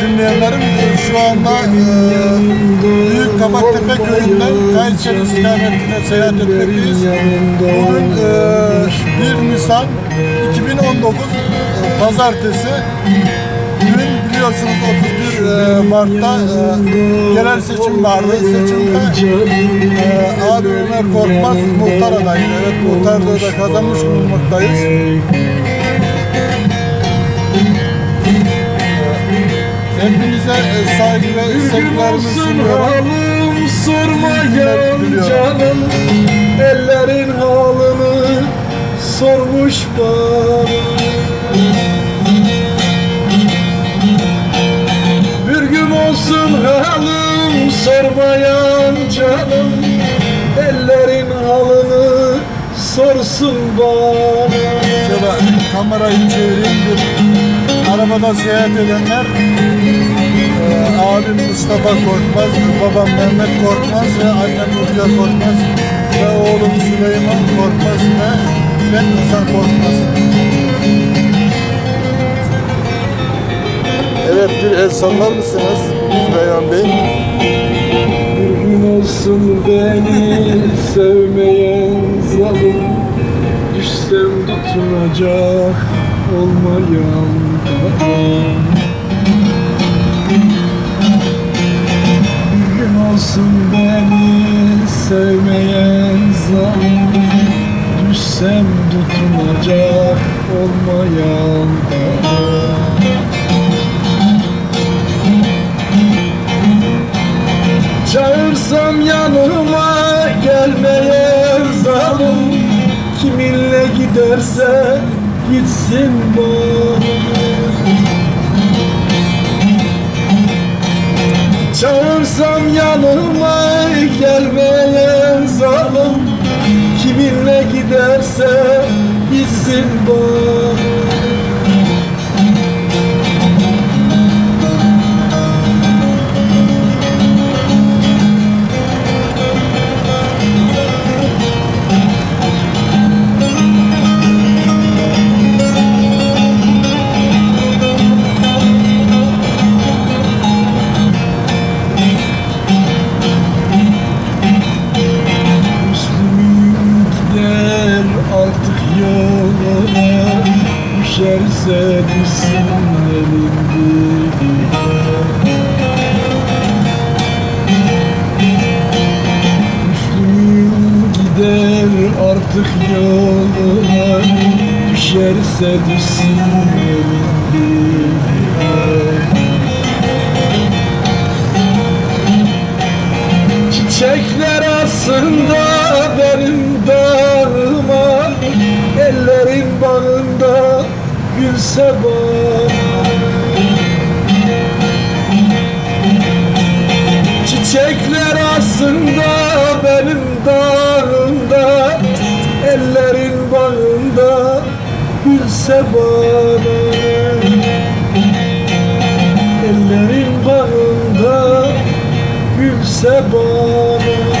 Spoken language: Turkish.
dinleyenlerim şu anda e, Büyük Kabaktepe köyünden Kayseri istikametine seyahat etmekteyiz. Bugün e, 1 Nisan 2019 e, Pazartesi dün biliyorsunuz 31 e, Mart'ta e, genel seçim vardı. Seçimde e, abi Ömer Korkmaz muhtar adayı. Evet muhtarlığı da kazanmış bulunmaktayız. Hepinize e, saygı ve sevgilerimi sunuyorum. Sormayan canım. Ellerin halını sormuş bana. Bir gün olsun halim sormayan canım. Ellerin halını sorsun bana. Şöyle kamerayı çevireyim bir arabada seyahat edenler abim Mustafa Korkmaz, babam Mehmet Korkmaz ve annem Nurca Korkmaz ve oğlum Süleyman Korkmaz ve ben Hasan Korkmaz. Evet bir el sallar mısınız Beyhan Bey? Bir gün olsun beni sevmeyen zalim Düşsem tutunacak olmayan adam Düşsem tutunacak olmayan adam Çağırsam yanıma gelmeyen zalim Kiminle giderse gitsin bana gitsin Düşerse düşsün elin Müslüm'ün gider artık yoluna Düşerse düşsün elin Çiçekler aslında gülse bana Çiçekler aslında benim dağımda Ellerin bağında gülse bana Ellerin bağında gülse bana